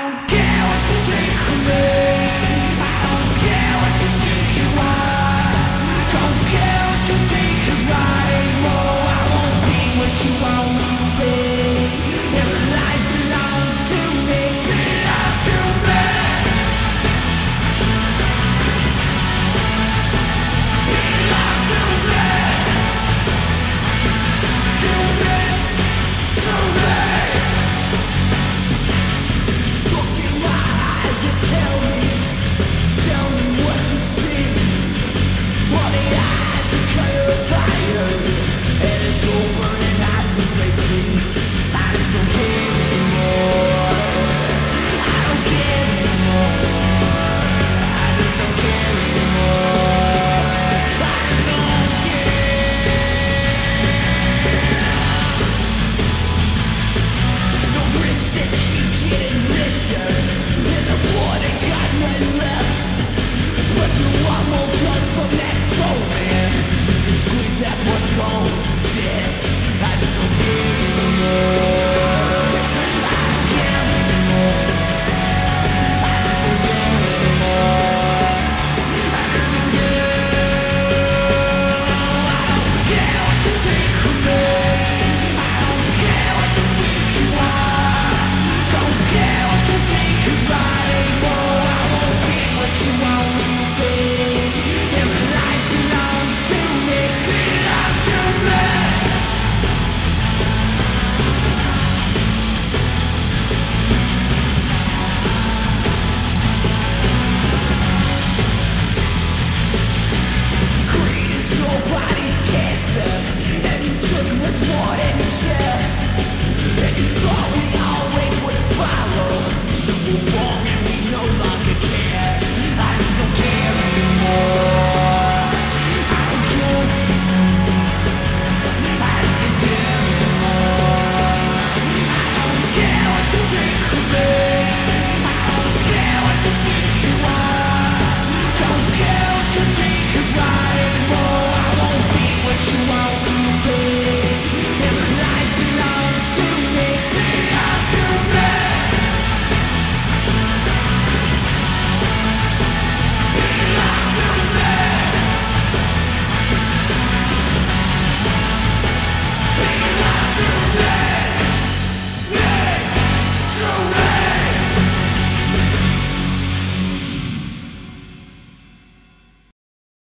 don't care.